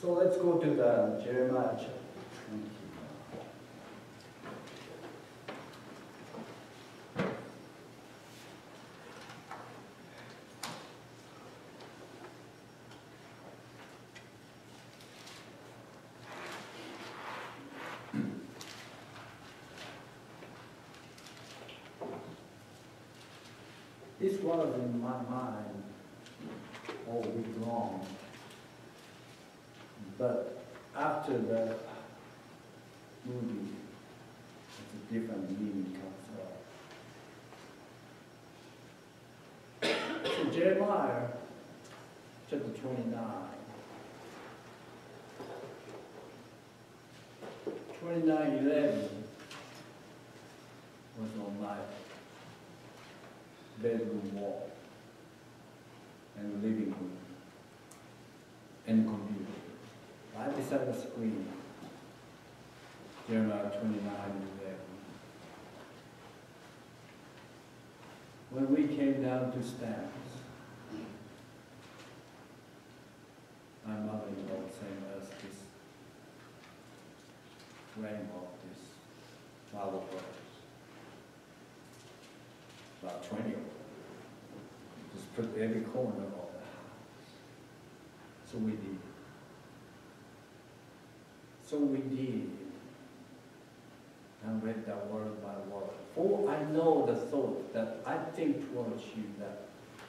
So let's go to the Jeremiah chapter 20. This was in my mind all week long. But after the movie, it's a different meaning comes So Jeremiah chapter 29. 29 11 was on my bedroom wall and living room and computer. Right beside the screen. Jeremiah 29 11. When we came down to stamps, my mother-in-law sent us this frame of this flower. About 20 of them. Just put every corner of the house. So we did. So we did. And read that word by word. For I know the thought that I think towards you that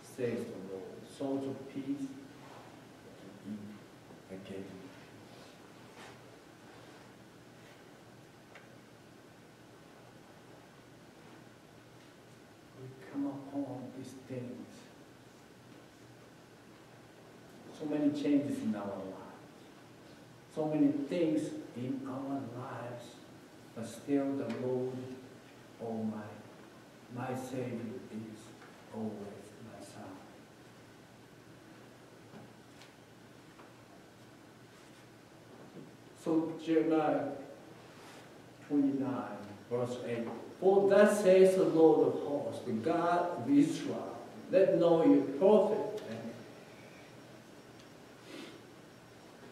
says the Lord. Souls of peace again. We come upon these things. So many changes in our lives. So many things in our lives. But still the Lord, oh my, my Savior is always my side. So Jeremiah 29, verse 8. For thus says the Lord of hosts, the God of Israel, let know your prophet and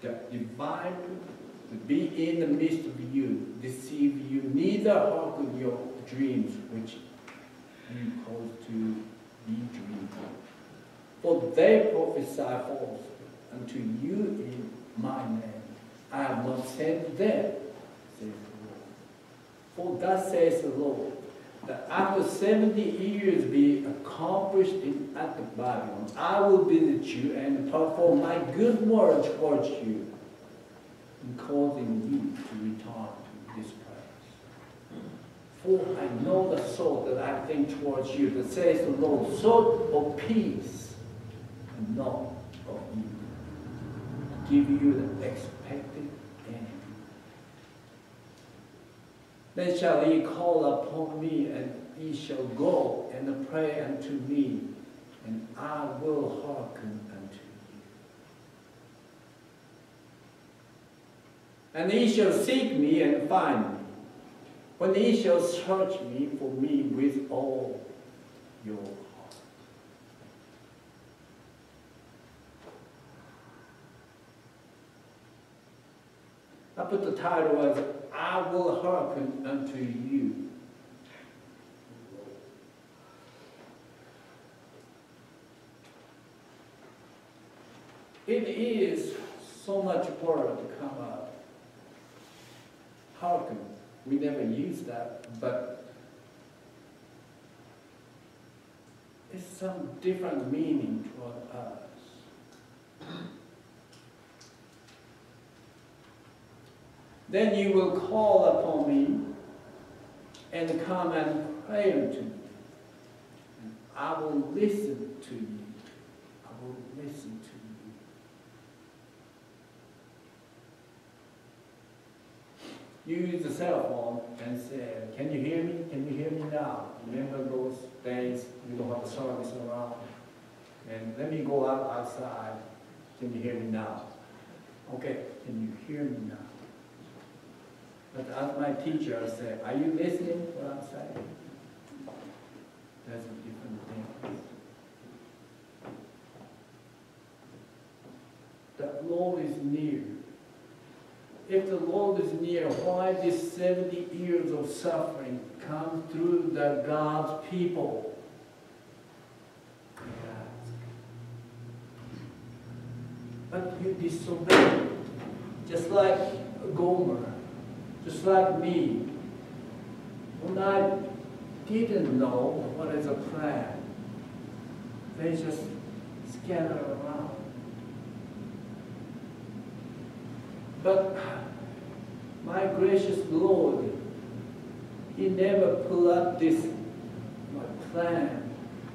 the divine to be in the midst of you, deceive you, neither hearken your dreams which you cause to be dreamed. For they prophesy falsely unto you in my name. I have not sent them, says the Lord. For thus says the Lord, that after seventy years be accomplished in, at the Babylon, I will visit you and perform my good word towards you, in causing you to return to this place. For I know the thought that I think towards you, that says the Lord, thought of peace and not of evil, give you the expected Then shall ye call upon me, and ye shall go and pray unto me, and I will hearken unto you. And ye shall seek me and find me, when ye shall search me for me with all your heart. I put the title as I will hearken unto you. It is so much word to come up. Hearken. We never use that, but it's some different meaning toward us. Then you will call upon me and come and pray unto me. And I will listen to you. I will listen to you. Use the cell phone and say, can you hear me? Can you hear me now? Remember those days you don't have a service around? And let me go out outside. Can you hear me now? Okay, can you hear me now? But as my teacher said, are you listening to what I'm saying? That's a different thing. The Lord is near if the Lord is near, why this 70 years of suffering come through the God's people? But you disobey, just like Gomer, just like me. When I didn't know what is a plan, they just scatter around. But my gracious Lord, He never pull up this my plan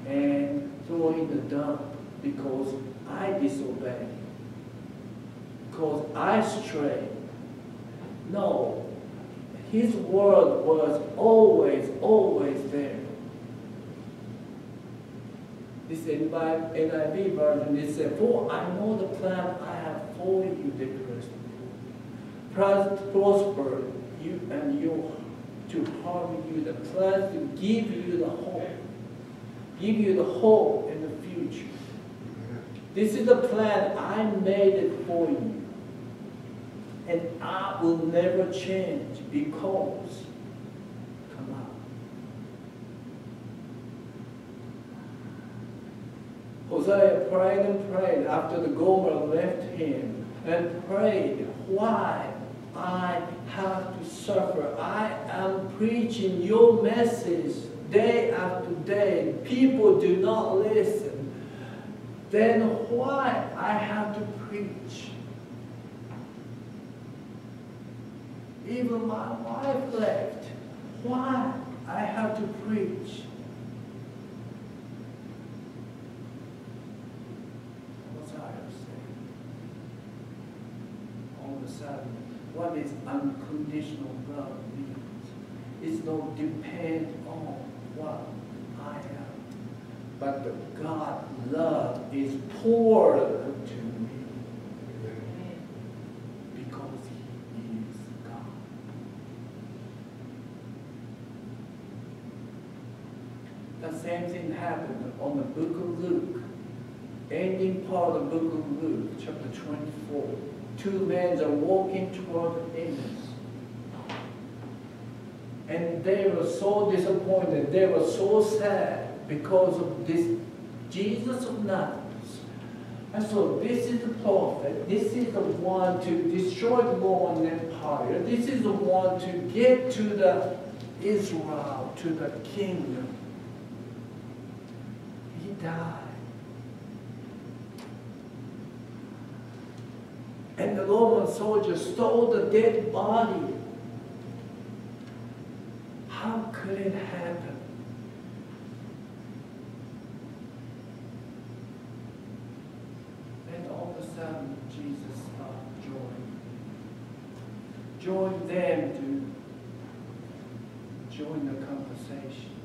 and throw in the dump because I disobeyed, because I strayed. No, His word was always, always there. This NIV version, it said, For I know the plan I have for you, declares the. To prosper you and your to harm you, the plans to give you the hope, give you the hope in the future. This is the plan I made it for you. And I will never change because, come on. Hosea prayed and prayed after the Gomer left him and prayed, why I have to suffer. I am preaching your message day after day. People do not listen. Then why I have to preach? Even my wife left. Why I have to preach? What's I saying? All of a sudden, what is unconditional love means. It's not depend on what I am. But the God love is poured to me because He is God. The same thing happened on the book of Luke. Ending part of the book of Luke, chapter 24 two men are walking toward Emmaus. And they were so disappointed, they were so sad because of this Jesus of Nazareth. And so this is the prophet, this is the one to destroy the Roman Empire, this is the one to get to the Israel, to the kingdom. He died. And the Roman soldiers stole the dead body. How could it happen? And all of a sudden, Jesus started joining. Join them to join the conversation.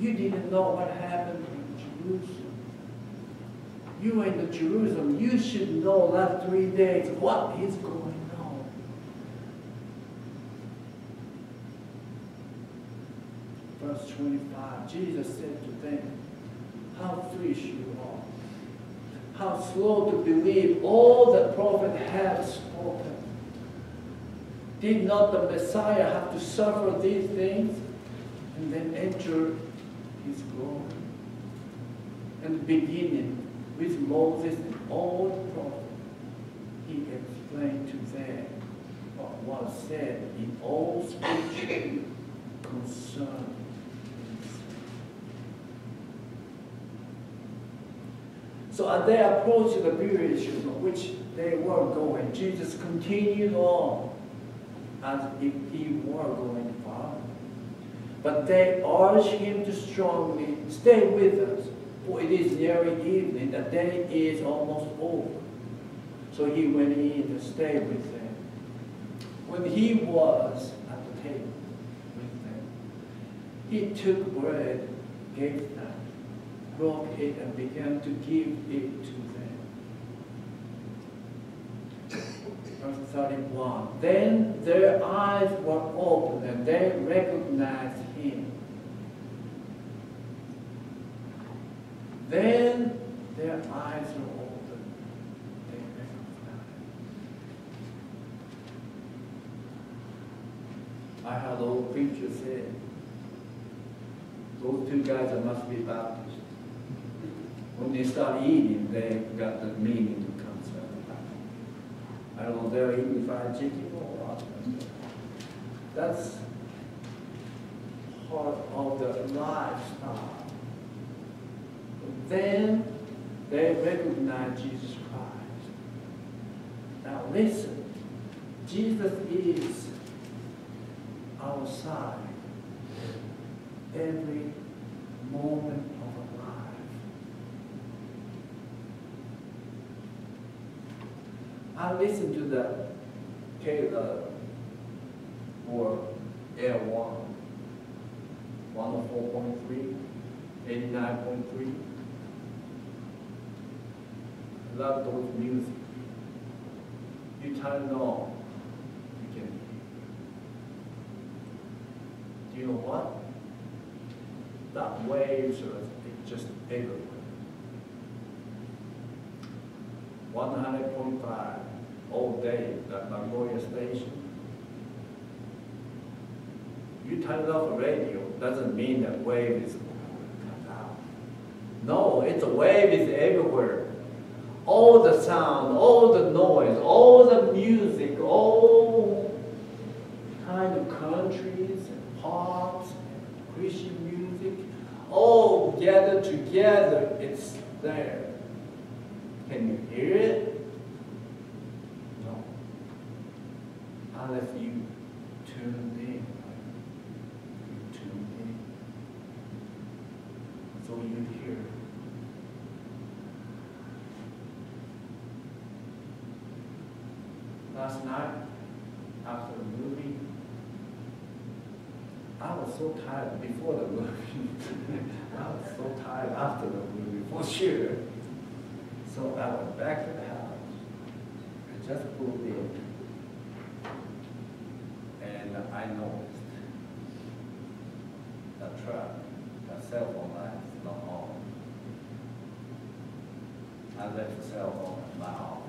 You didn't know what happened in Jerusalem you in the Jerusalem, you should know last three days what is going on. Verse 25, Jesus said to them, how foolish you are. How slow to believe all the prophet has spoken. Did not the Messiah have to suffer these things and then enter his glory? And beginning with Moses and all the prophets, he explained to them what was said in all scripture concerning So as they approached the direction of which they were going, Jesus continued on as if he were going. But they urged him to strongly stay with us for it is nearing evening, the day is almost over. So he went in to stay with them. When he was at the table with them, he took bread, gave them, broke it, and began to give it to them. verse 31. Then their eyes were opened and they recognized him. Then their eyes were opened. They recognized him. I heard the old preacher say, those two guys must be Baptists. When they start eating, they got the meaning I don't know, they're eating fried chicken or what. That's part of the lifestyle. Then they recognize Jesus Christ. Now listen, Jesus is our side every moment of our life. I listen to the Taylor uh, or L1, 104.3, 89.3. Love those music. You turn it on, you can. Do you know what? That waves are just everywhere. 100.5 all day, that Magnolia station. You turn off the radio, doesn't mean that wave is cut out. No, it's a wave is everywhere. All the sound, all the noise, all the music, all kind of countries and pops and Christian music, all gathered together, it's there. Can you hear it? No. Unless you tune in. You tune in. So you hear. Last night, after the movie, I was so tired before the movie. I was so tired after the movie, for sure. So I went back to the house. I just pulled in. And I noticed the truck, the cell phone line is not on. I left the cell phone in my office.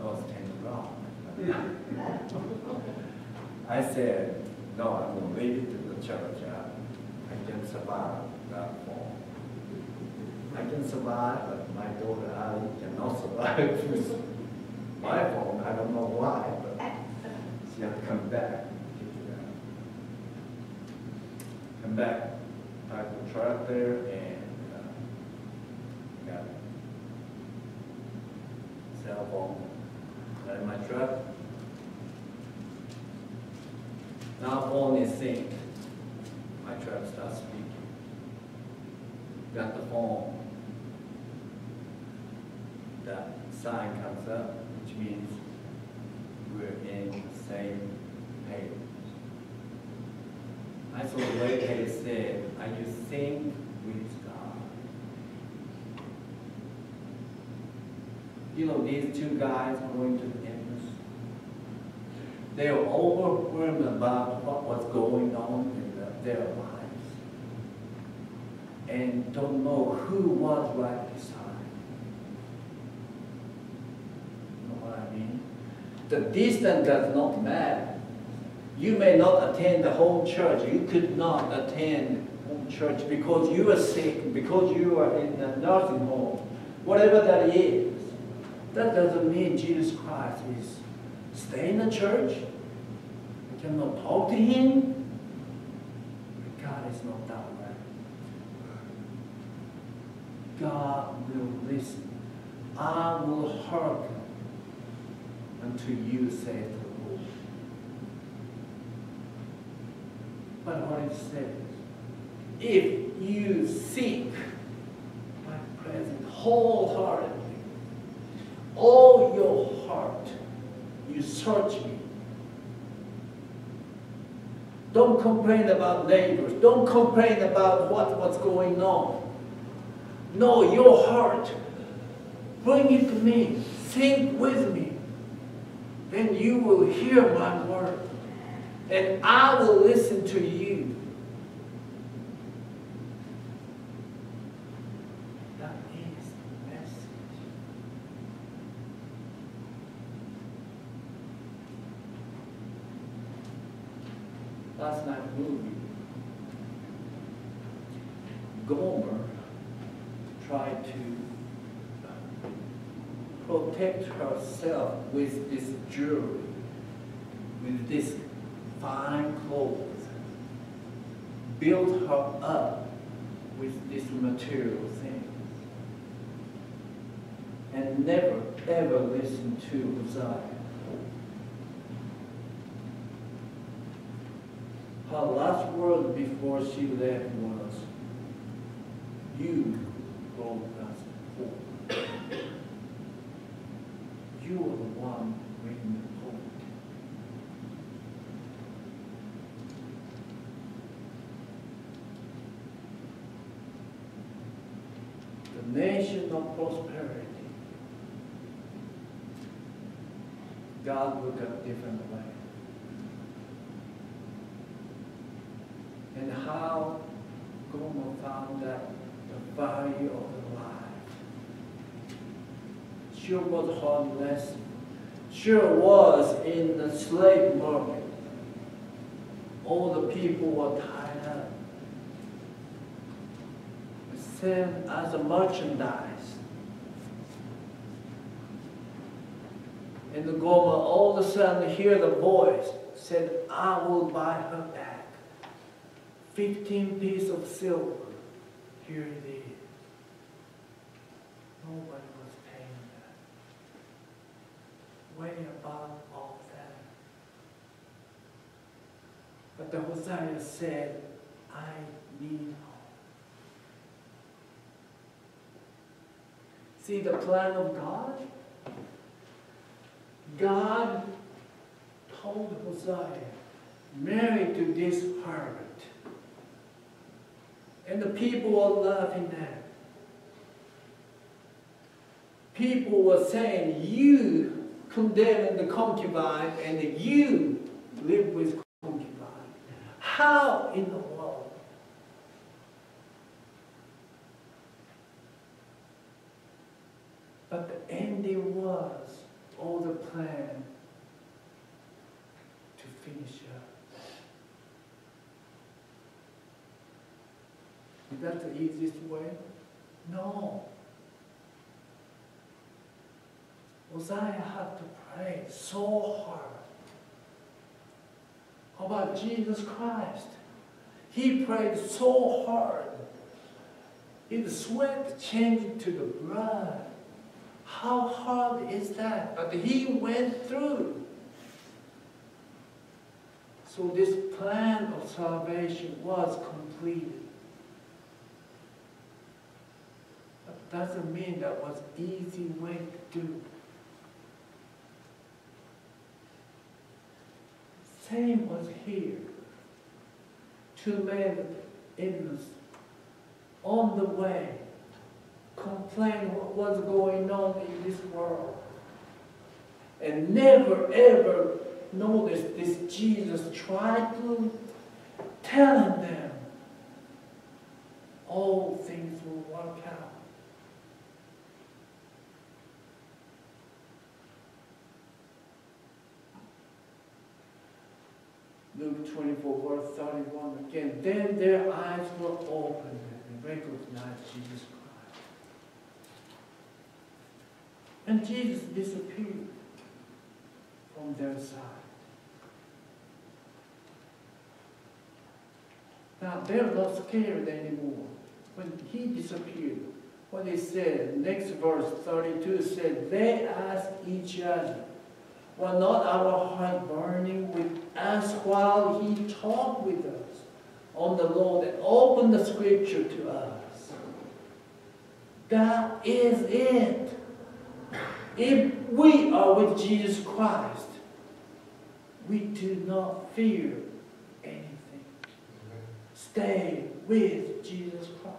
I was turning wrong. I said, no, I'm gonna leave it to the church. I, I can survive that phone. I can survive, but my daughter Ali cannot survive with my phone. I don't know why, but she had to come back. Come back, park the truck there and uh, got cell phone in my truck. Now phone is synced. My truck starts speaking. Got the phone. That sign comes up, which means we're in the same page. I saw the way they said, are you sync with God? You know, these two guys going to the they were overwhelmed about what was going on in the- their lives and don't know who was right beside. You know what I mean? The distance does not matter. You may not attend the whole church. You could not attend church because you are sick, because you are in a nursing home, whatever that is. That doesn't mean Jesus Christ is stay in the church. You cannot talk to him. God is not that way. God will listen. I will hearken unto you, saith the Lord. But what it says, if you seek my presence wholeheartedly, all your heart, you search me. Don't complain about neighbors. Don't complain about what, what's going on. No, your heart, bring it to me. Think with me. Then you will hear my word. And I will listen to you. That is the message. last night movie, Gomer tried to protect herself with this jewelry, with this fine clothes, build her up with this material thing, and never ever listen to Hosea. Her last word before she left was, You brought us hope. You are the one bringing hope. The nation of prosperity. God looked at different way. And how Gomer found that the value of the life. Sure was lesson. Sure was in the slave market. All the people were tied up. As a merchandise. And the Gomer all of a sudden hear the voice, said, I will buy her back. 15 pieces of silver. Here it is. Nobody was paying that. Way above all that. But the Hosea said, I need hope. See the plan of God? God told Hosea, marry to this harlot. And the people were laughing at. People were saying, you condemn the concubine and you live with concubine. How in the world? But the ending was all the plan to finish up. Is that the easiest way? No. Hosea had to pray so hard. About Jesus Christ? He prayed so hard. His sweat changed to the blood. How hard is that? But he went through. So this plan of salvation was completed. But doesn't mean that was easy way to do. Same was here. Two men in on the way complain what was going on in this world. And never ever notice this Jesus tried to telling them all things will work out. Luke 24, verse 31 again. Then their eyes were opened and they recognized Jesus Christ. And Jesus disappeared from their side. Now they're not scared anymore. When he disappeared, what he said, next verse 32 said, they asked each other, were not our heart burning with us while he talked with us on the Lord and opened the scripture to us? That is it. If we are with Jesus Christ, we do not fear anything. Stay with Jesus Christ.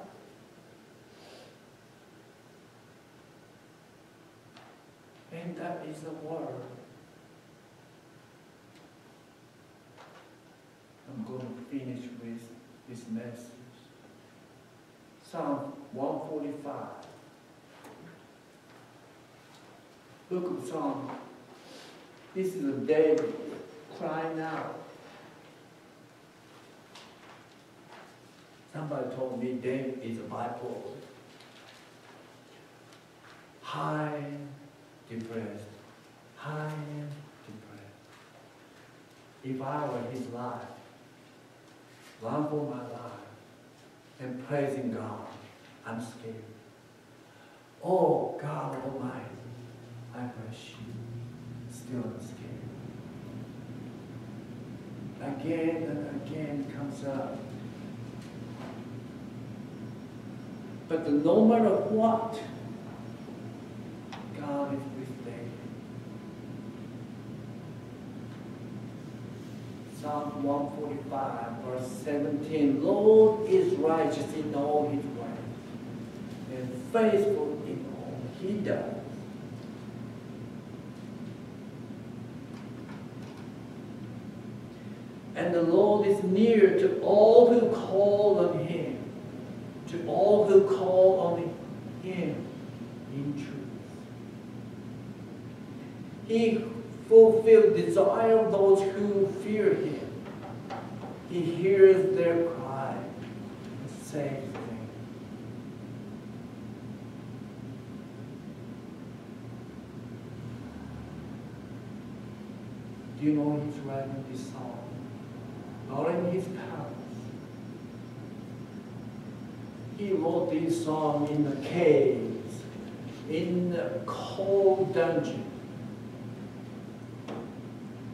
And that is the word. I'm going to finish with this message. Psalm 145. Book of Psalm. This is a David crying out. Somebody told me Dave is a bipolar. High, depressed, high, depressed. If I were his life, run for my life, and praising God, I'm scared. Oh, God Almighty, I bless you. Still I'm scared. Again and again comes up. But the, no matter what, God is with David. Psalm 145, verse 17. Lord is righteous in all his ways and faithful in all he does. And the Lord is near to all who call on him, to all who call on him in truth. He fulfills the desire of those who fear him. He hears their cry and saves them. Do you know he's writing this song? Not in his palace. He wrote this song in the caves, in the cold dungeon.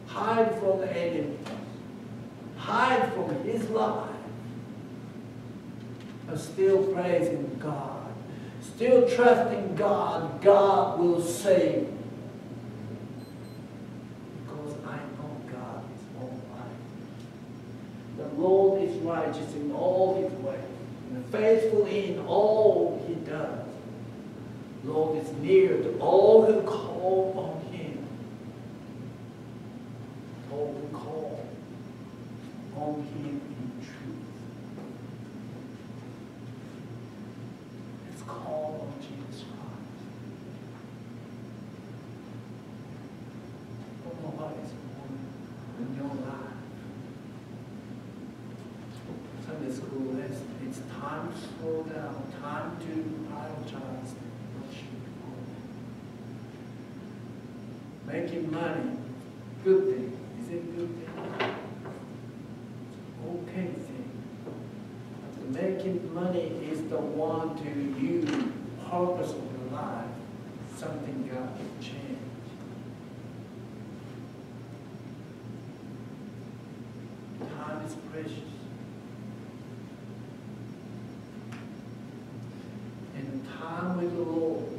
Hide from the enemy. Hide from his life. But still praising God. Still trusting God. God will save. Because I know God is all right. The Lord is righteous in all his ways. And faithful in all he does. Lord is near to all who call on him. All who call on him in truth. Let's call on Jesus Christ. Don't know what is going in your life. Sunday school lesson. It's time to slow down, time to prioritize worship. Making money, good thing. Is it good thing? Okay thing. Making money is the one to you, purpose of your life. Something got to change. Time is precious. And time with the Lord